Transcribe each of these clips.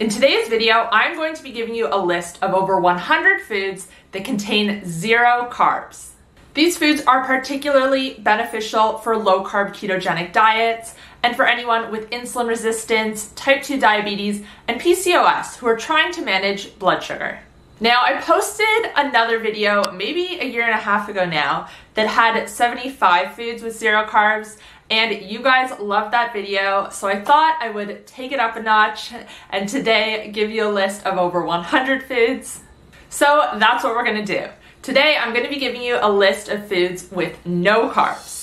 In today's video, I'm going to be giving you a list of over 100 foods that contain zero carbs. These foods are particularly beneficial for low carb ketogenic diets and for anyone with insulin resistance, type 2 diabetes, and PCOS who are trying to manage blood sugar. Now, I posted another video maybe a year and a half ago now that had 75 foods with zero carbs, and you guys loved that video, so I thought I would take it up a notch and today give you a list of over 100 foods. So that's what we're gonna do. Today, I'm gonna be giving you a list of foods with no carbs.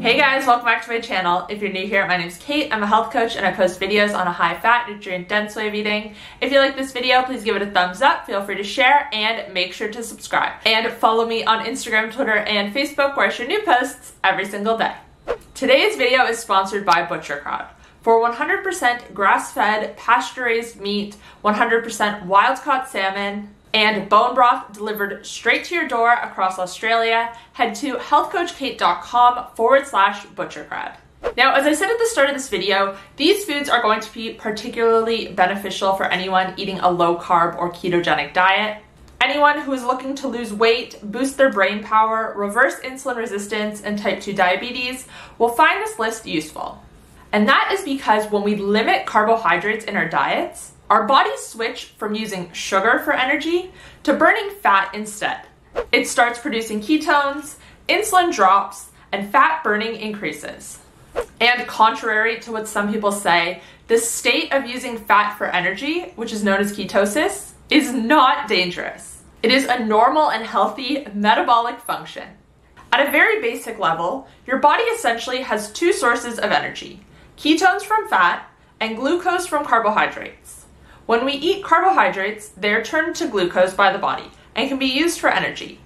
Hey guys, welcome back to my channel. If you're new here, my name is Kait. I'm a health coach and I post videos on a high fat, nutrient dense way of eating. If you like this video, please give it a thumbs up, feel free to share, and make sure to subscribe. And follow me on Instagram, Twitter, and Facebook where I share new posts every single day. Today's video is sponsored by ButcherCrowd. For 100% grass-fed, pasture-raised meat, 100% wild-caught salmon, and bone broth delivered straight to your door across Australia, head to healthcoachkait.com forward slash butchercrowd. Now, as I said at the start of this video, these foods are going to be particularly beneficial for anyone eating a low carb or ketogenic diet. Anyone who is looking to lose weight, boost their brain power, reverse insulin resistance, and type 2 diabetes will find this list useful. And that is because when we limit carbohydrates in our diets, our bodies switch from using sugar for energy to burning fat instead. It starts producing ketones, insulin drops, and fat burning increases. And contrary to what some people say, the state of using fat for energy, which is known as ketosis, is not dangerous. It is a normal and healthy metabolic function. At a very basic level, your body essentially has two sources of energy ketones from fat and glucose from carbohydrates. When we eat carbohydrates, they are turned to glucose by the body and can be used for energy.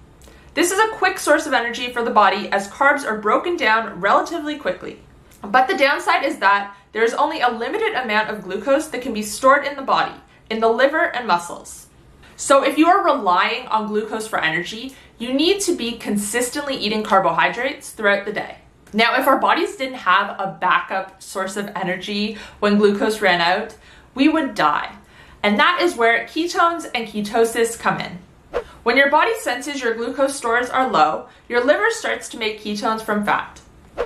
This is a quick source of energy for the body as carbs are broken down relatively quickly. But the downside is that there is only a limited amount of glucose that can be stored in the body, in the liver and muscles. So if you are relying on glucose for energy, you need to be consistently eating carbohydrates throughout the day. Now, if our bodies didn't have a backup source of energy when glucose ran out, we would die. And that is where ketones and ketosis come in. When your body senses your glucose stores are low, your liver starts to make ketones from fat.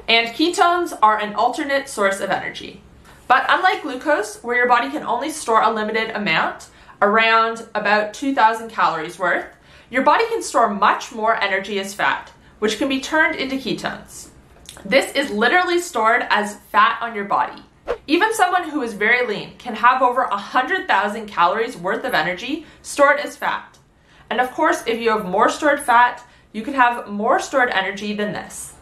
And ketones are an alternate source of energy. But unlike glucose, where your body can only store a limited amount, around about 2,000 calories worth, your body can store much more energy as fat, which can be turned into ketones. This is literally stored as fat on your body. Even someone who is very lean can have over 100,000 calories worth of energy stored as fat. And of course, if you have more stored fat, you can have more stored energy than this.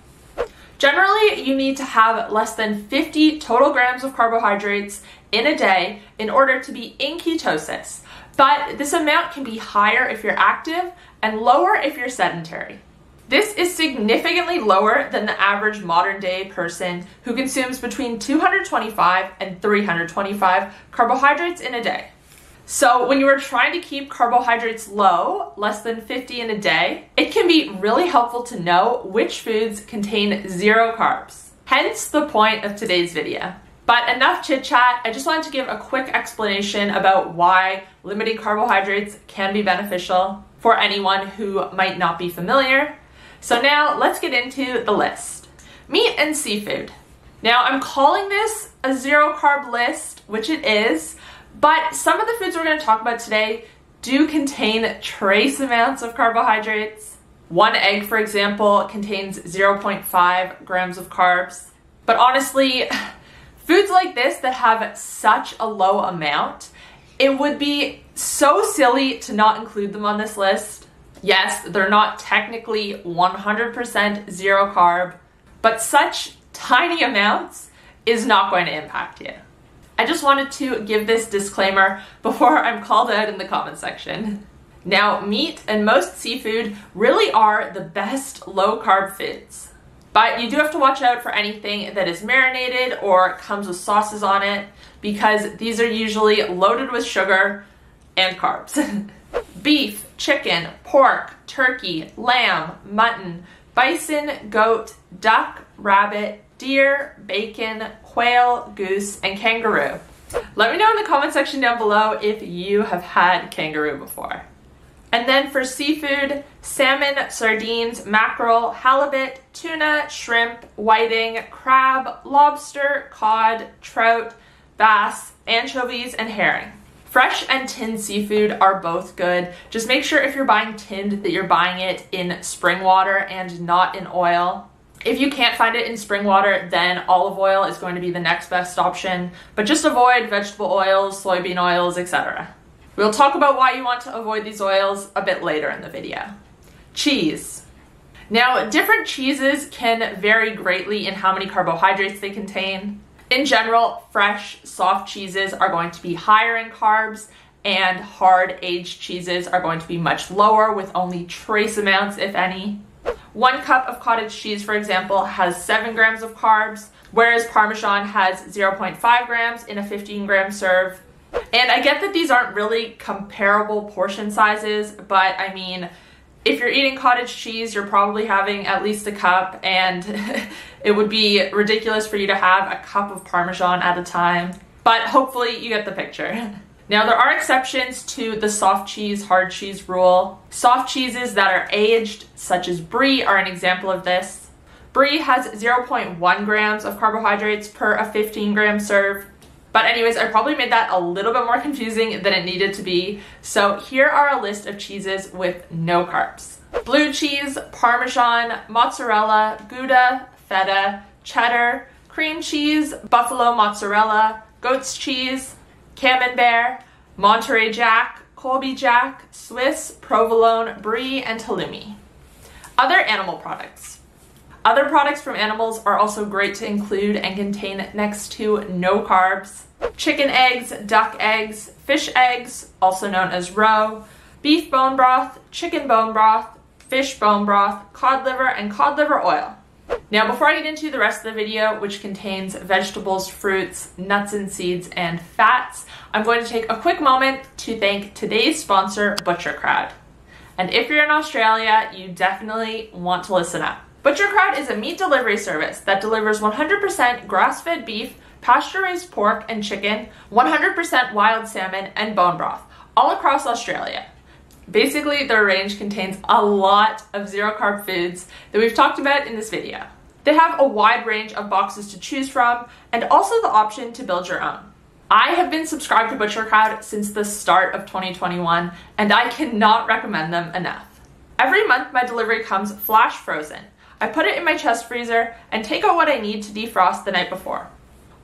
Generally, you need to have less than 50 total grams of carbohydrates in a day in order to be in ketosis. But this amount can be higher if you're active and lower if you're sedentary. This is significantly lower than the average modern day person who consumes between 225 and 325 carbohydrates in a day. So, when you are trying to keep carbohydrates low, less than 50 in a day, it can be really helpful to know which foods contain zero carbs. Hence the point of today's video. But enough chit chat, I just wanted to give a quick explanation about why limiting carbohydrates can be beneficial for anyone who might not be familiar. So now let's get into the list. Meat and seafood. Now I'm calling this a zero carb list, which it is, but some of the foods we're to talk about today do contain trace amounts of carbohydrates. One egg, for example, contains 0.5 grams of carbs. But honestly, foods like this that have such a low amount, it would be so silly to not include them on this list. Yes, they're not technically 100% zero carb, but such tiny amounts is not going to impact you. I just wanted to give this disclaimer before I'm called out in the comment section. Now, meat and most seafood really are the best low carb foods. But you do have to watch out for anything that is marinated or comes with sauces on it because these are usually loaded with sugar and carbs. Beef, chicken, pork, turkey, lamb, mutton, bison, goat, duck, rabbit, deer, bacon, quail, goose, and kangaroo. Let me know in the comment section down below if you have had kangaroo before. And then for seafood, salmon, sardines, mackerel, halibut, tuna, shrimp, whiting, crab, lobster, cod, trout, bass, anchovies, and herring. Fresh and tinned seafood are both good. Just make sure if you're buying tinned that you're buying it in spring water and not in oil. If you can't find it in spring water, then olive oil is going to be the next best option, but just avoid vegetable oils, soybean oils, etc. We'll talk about why you want to avoid these oils a bit later in the video. Cheese. Now, different cheeses can vary greatly in how many carbohydrates they contain. In general, fresh, soft cheeses are going to be higher in carbs, and hard aged cheeses are going to be much lower with only trace amounts, if any. One cup of cottage cheese, for example, has 7 grams of carbs, whereas Parmesan has 0.5 grams in a 15 gram serve. And I get that these aren't really comparable portion sizes, but I mean, if you're eating cottage cheese, you're probably having at least a cup, and it would be ridiculous for you to have a cup of Parmesan at a time. But hopefully, you get the picture. Now, there are exceptions to the soft cheese, hard cheese rule. Soft cheeses that are aged, such as brie, are an example of this. Brie has 0.1 grams of carbohydrates per a 15 gram serve. But anyways, I probably made that a little bit more confusing than it needed to be. So here are a list of cheeses with no carbs. Blue cheese, Parmesan, mozzarella, Gouda, feta, cheddar, cream cheese, buffalo mozzarella, goat's cheese, camembert, Monterey Jack, Colby Jack, Swiss, provolone, brie, and halloumi. Other animal products. Other products from animals are also great to include and contain next to no carbs. Chicken eggs, duck eggs, fish eggs, also known as roe, beef bone broth, chicken bone broth, fish bone broth, cod liver, and cod liver oil. Now, before I get into the rest of the video, which contains vegetables, fruits, nuts and seeds, and fats, I'm going to take a quick moment to thank today's sponsor, ButcherCrowd. And if you're in Australia, you definitely want to listen up. ButcherCrowd is a meat delivery service that delivers 100% grass-fed beef, pasture-raised pork and chicken, 100% wild salmon, and bone broth, all across Australia. Basically, their range contains a lot of zero carb foods that we've talked about in this video. They have a wide range of boxes to choose from and also the option to build your own. I have been subscribed to ButcherCrowd since the start of 2021 and I cannot recommend them enough. Every month my delivery comes flash frozen. I put it in my chest freezer and take out what I need to defrost the night before.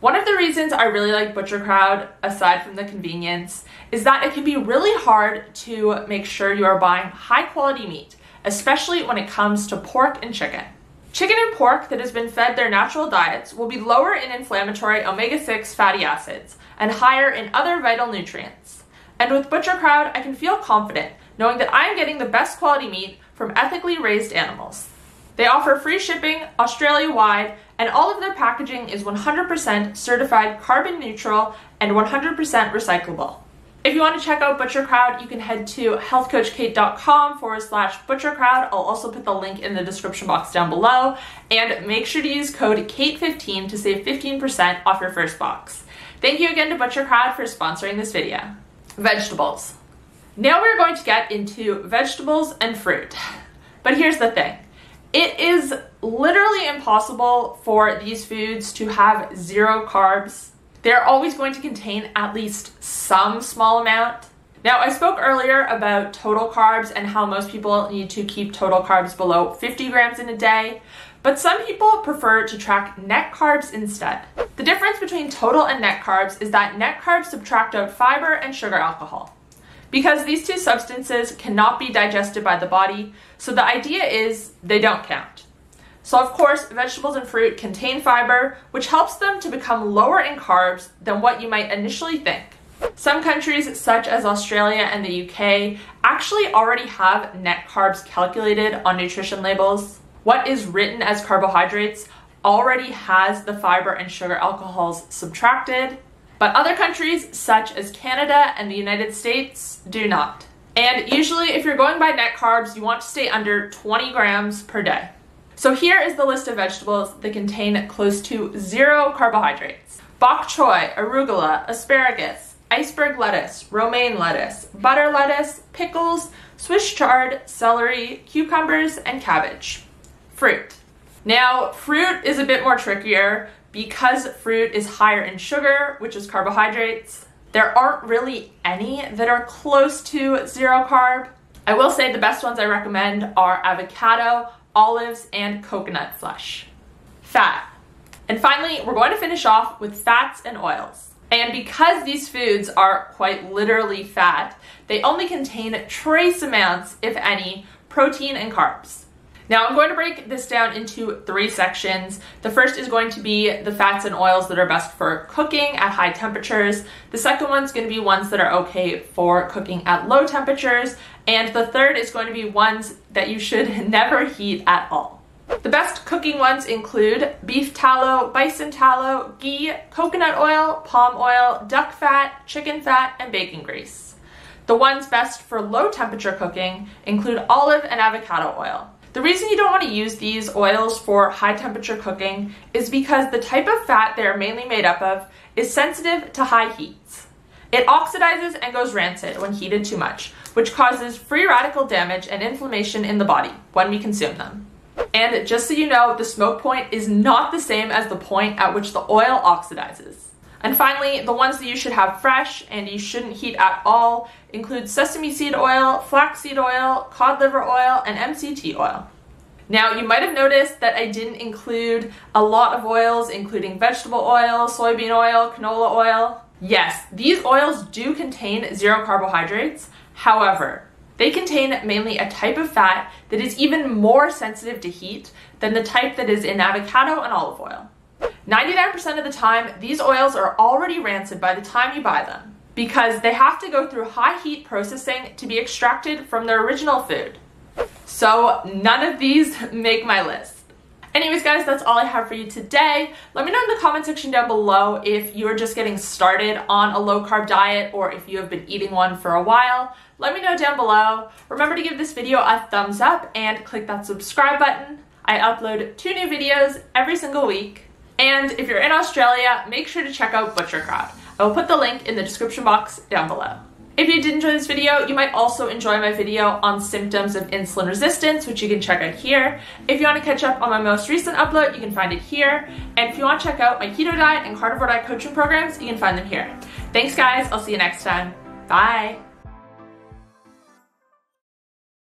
One of the reasons I really like ButcherCrowd, aside from the convenience, is that it can be really hard to make sure you are buying high quality meat, especially when it comes to pork and chicken. Chicken and pork that has been fed their natural diets will be lower in inflammatory omega 6 fatty acids and higher in other vital nutrients. And with ButcherCrowd, I can feel confident knowing that I am getting the best quality meat from ethically raised animals. They offer free shipping Australia wide, and all of their packaging is 100% certified carbon neutral and 100% recyclable. If you want to check out Butcher Crowd, you can head to healthcoachkait.com forward slash ButcherCrowd. I'll also put the link in the description box down below. And make sure to use code KAIT15 to save 15% off your first box. Thank you again to Butcher Crowd for sponsoring this video. Vegetables. Now we're going to get into vegetables and fruit. But here's the thing. It is literally impossible for these foods to have zero carbs. They're always going to contain at least some small amount. Now, I spoke earlier about total carbs and how most people need to keep total carbs below 50 grams in a day, but some people prefer to track net carbs instead. The difference between total and net carbs is that net carbs subtract out fiber and sugar alcohol because these two substances cannot be digested by the body, so the idea is they don't count. So, of course, vegetables and fruit contain fiber, which helps them to become lower in carbs than what you might initially think. Some countries, such as Australia and the UK, actually already have net carbs calculated on nutrition labels. What is written as carbohydrates already has the fiber and sugar alcohols subtracted, but other countries, such as Canada and the United States, do not. And usually if you're going by net carbs, you want to stay under 20 grams per day. So here is the list of vegetables that contain close to zero carbohydrates. Bok choy, arugula, asparagus, iceberg lettuce, romaine lettuce, butter lettuce, pickles, Swiss chard, celery, cucumbers, and cabbage. Fruit. Now, fruit is a bit more trickier because fruit is higher in sugar, which is carbohydrates. There aren't really any that are close to zero carb. I will say the best ones I recommend are avocado, olives, and coconut flesh. Fat. And finally, we're going to finish off with fats and oils. And because these foods are quite literally fat, they only contain trace amounts, if any, protein and carbs. Now I'm going to break this down into three sections. The first is going to be the fats and oils that are best for cooking at high temperatures. The second one's going to be ones that are okay for cooking at low temperatures. And the third is going to be ones that you should never heat at all. The best cooking ones include beef tallow, bison tallow, ghee, coconut oil, palm oil, duck fat, chicken fat, and bacon grease. The ones best for low temperature cooking include olive and avocado oil. The reason you don't want to use these oils for high temperature cooking is because the type of fat they are mainly made up of is sensitive to high heats. It oxidizes and goes rancid when heated too much, which causes free radical damage and inflammation in the body when we consume them. And just so you know, the smoke point is not the same as the point at which the oil oxidizes. And finally, the ones that you should have fresh and you shouldn't heat at all include sesame seed oil, flaxseed oil, cod liver oil, and MCT oil. Now, you might have noticed that I didn't include a lot of oils, including vegetable oil, soybean oil, canola oil. Yes, these oils do contain zero carbohydrates. However, they contain mainly a type of fat that is even more sensitive to heat than the type that is in avocado and olive oil. 99% of the time, these oils are already rancid by the time you buy them because they have to go through high heat processing to be extracted from their original food. So none of these make my list. Anyways, guys, that's all I have for you today. Let me know in the comment section down below if you're just getting started on a low carb diet or if you have been eating one for a while. Let me know down below. Remember to give this video a thumbs up and click that subscribe button. I upload two new videos every single week. And if you're in Australia, make sure to check out Butcher Crowd. I will put the link in the description box down below. If you did enjoy this video, you might also enjoy my video on symptoms of insulin resistance, which you can check out here. If you want to catch up on my most recent upload, you can find it here. And if you want to check out my keto diet and carnivore diet coaching programs, you can find them here. Thanks guys, I'll see you next time. Bye.